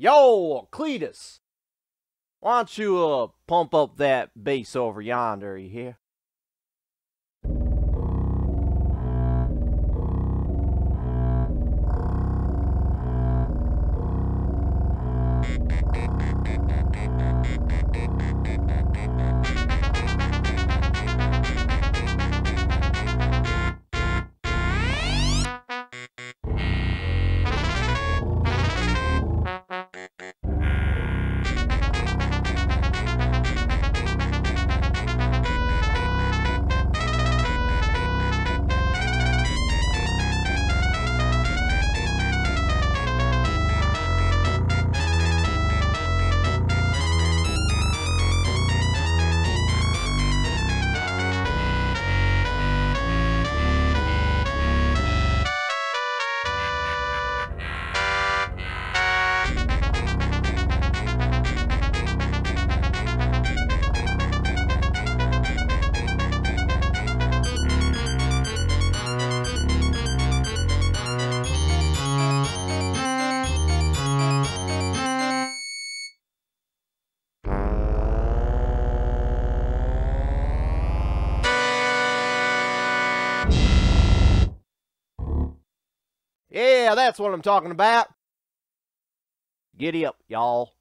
Yo, Cleetus. Why don't you uh pump up that bass over yonder, you hear? Yeah, that's what I'm talking about. Giddy up, y'all.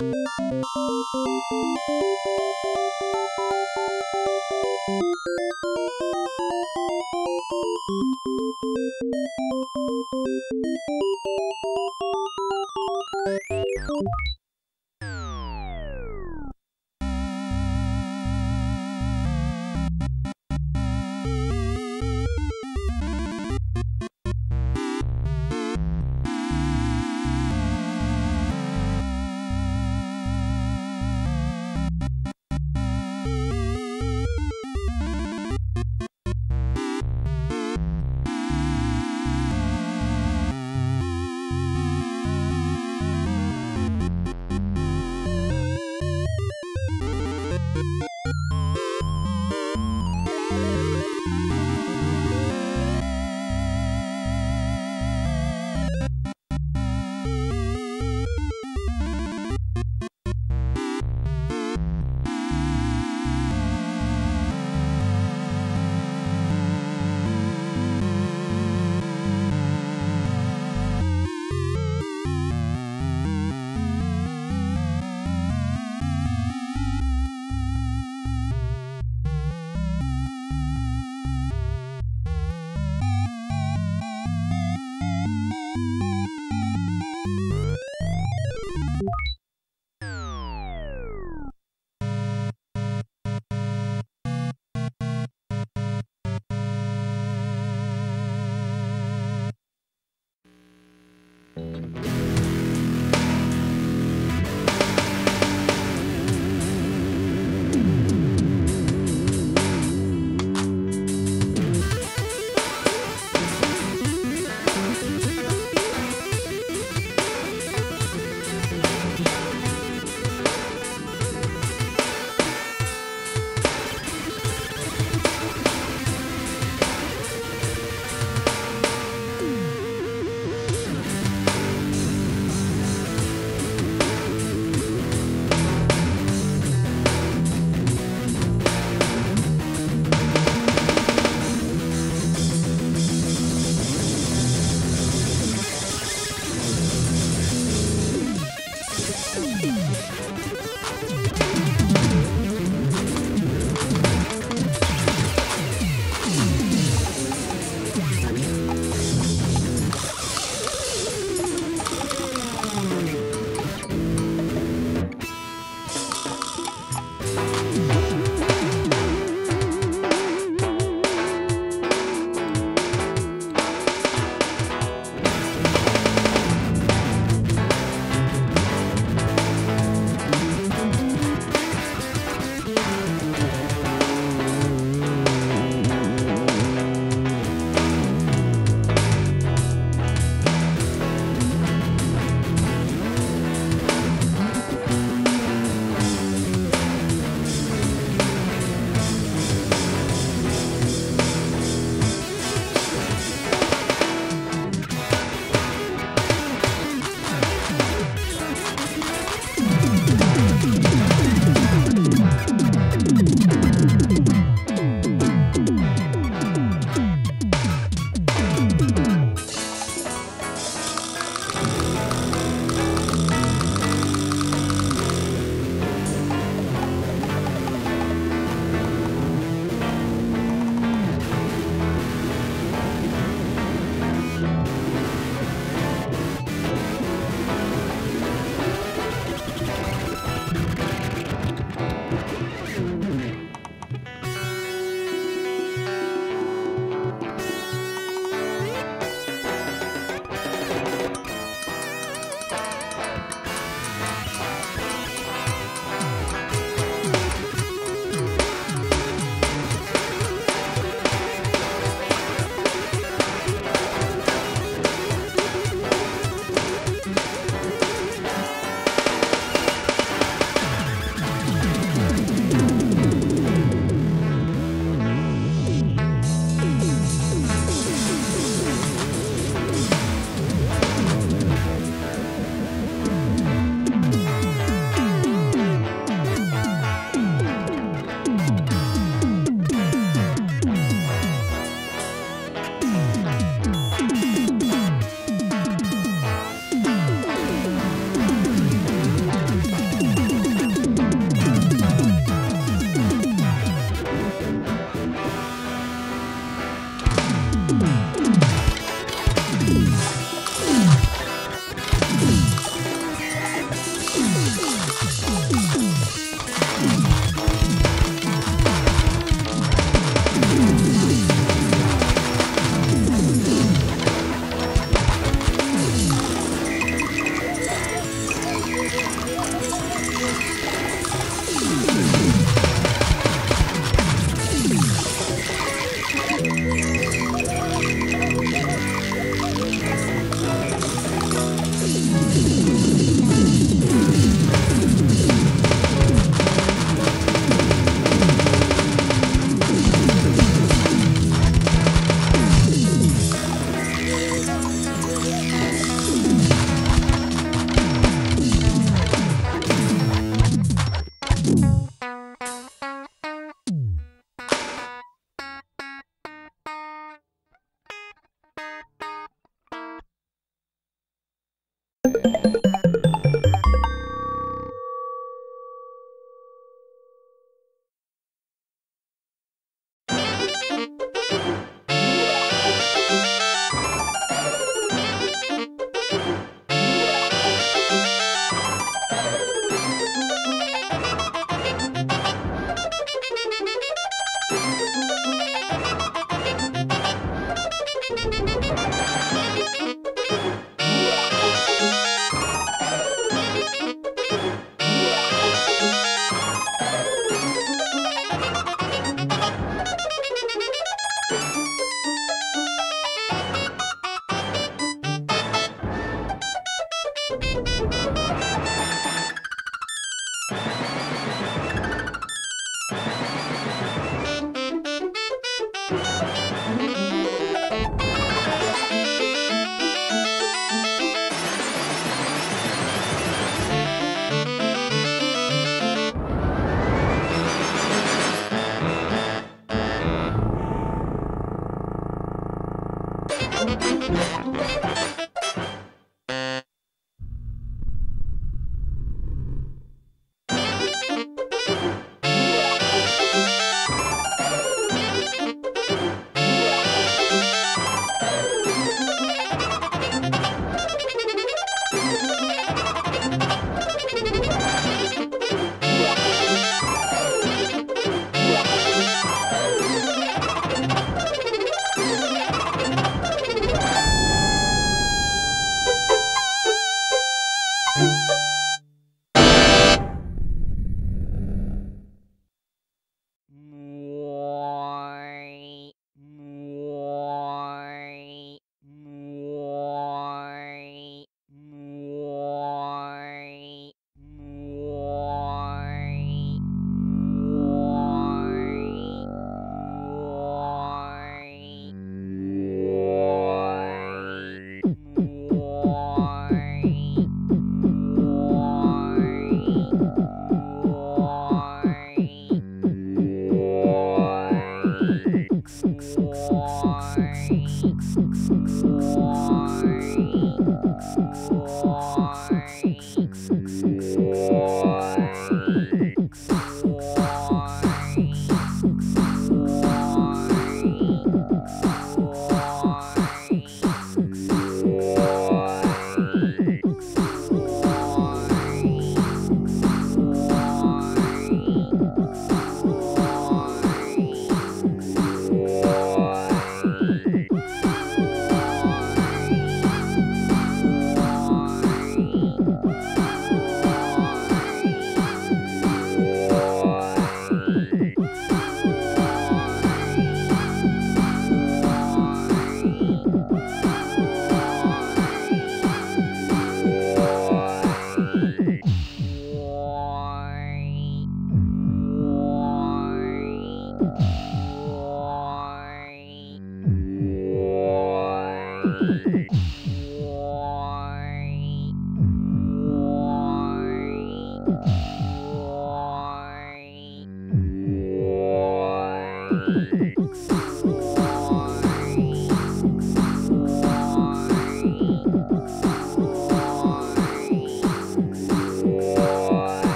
Música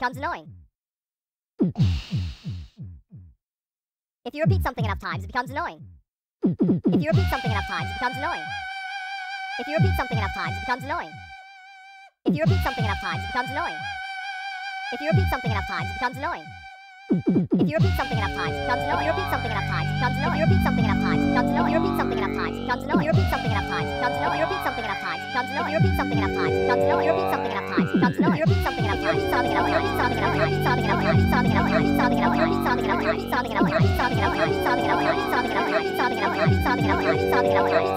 becomes annoying. If you repeat something enough times, it becomes annoying. If you repeat something enough times, it becomes annoying. If you repeat something enough times, it becomes annoying. If you repeat something enough times, it becomes annoying. If you repeat something enough times, it becomes annoying. If you repeat something enough times, John Snow, you repeat something enough times, John Snow, you repeat something enough times, John Snow, you repeat something enough times, John Snow, you repeat something enough times, John Snow, you repeat something enough times, John Snow, you repeat something enough times, John Snow, you repeat something enough times, John Snow, you repeat something enough times, something enough times, something you repeat something enough times, something enough times, something enough times, something enough times, something enough times, something you repeat something enough times, something enough times, something enough times, something enough times, something enough times, something you repeat something enough times, something enough times, something enough times,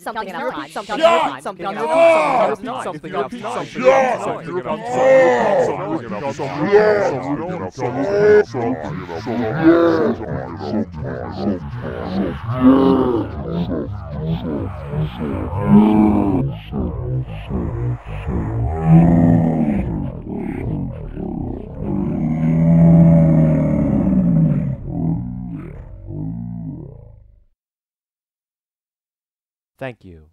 repeat something and I'll repeat something. Yeah. Something. Yeah. Repeat something. Yeah. Repeat something. Yeah. Something. Yeah. Something. Yeah. Something. Yeah. Thank you.